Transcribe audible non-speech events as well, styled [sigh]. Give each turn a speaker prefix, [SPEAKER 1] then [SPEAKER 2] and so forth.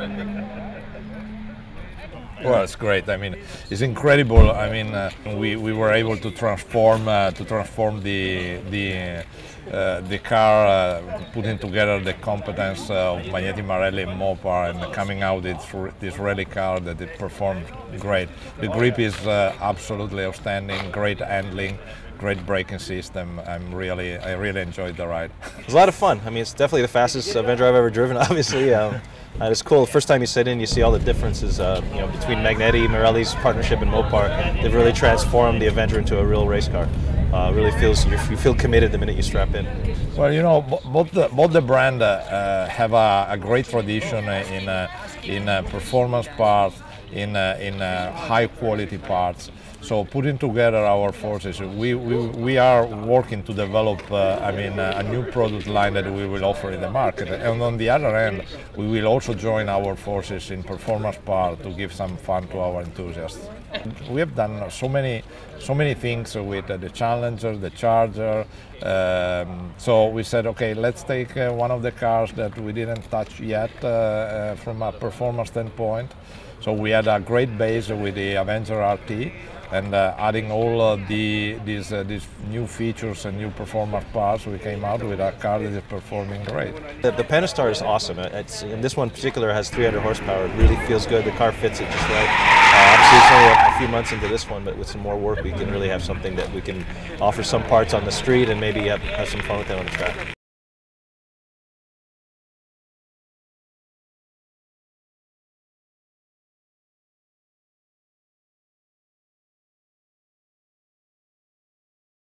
[SPEAKER 1] [laughs] Well, it's great. I mean, it's incredible. I mean, uh, we, we were able to transform uh, to transform the the uh, the car, uh, putting together the competence of Magneti Marelli and Mopar, and coming out with this rally car that it performed great. The grip is uh, absolutely outstanding. Great handling great braking system. I'm really, I really enjoyed the ride.
[SPEAKER 2] It was a lot of fun. I mean, it's definitely the fastest Avenger I've ever driven. [laughs] Obviously, um, it's cool. The first time you sit in, you see all the differences, uh, you know, between Magneti, Marelli's partnership, and Mopar. They've really transformed the Avenger into a real race car. Uh, really feels you feel committed the minute you strap in.
[SPEAKER 1] Well, you know, both the, both the brand uh, have a, a, great tradition in uh, in uh, performance parts, in uh, in high quality parts. So putting together our forces, we, we, we are working to develop, uh, I mean, uh, a new product line that we will offer in the market. And on the other end, we will also join our forces in performance part to give some fun to our enthusiasts. We have done so many, so many things with uh, the Challenger, the Charger. Um, so we said, okay, let's take uh, one of the cars that we didn't touch yet uh, uh, from a performance standpoint. So we had a great base with the Avenger RT and uh, adding all uh, the these uh, these new features and new performance parts, we came out with a car that is performing great.
[SPEAKER 2] The, the Pentastar is awesome. It's, and this one in particular has 300 horsepower. It really feels good. The car fits it just right. Uh, obviously, it's only a, a, few months into this one, but with some more work, we can really have something that we can offer some parts on the street and maybe have, have some fun with it on the track.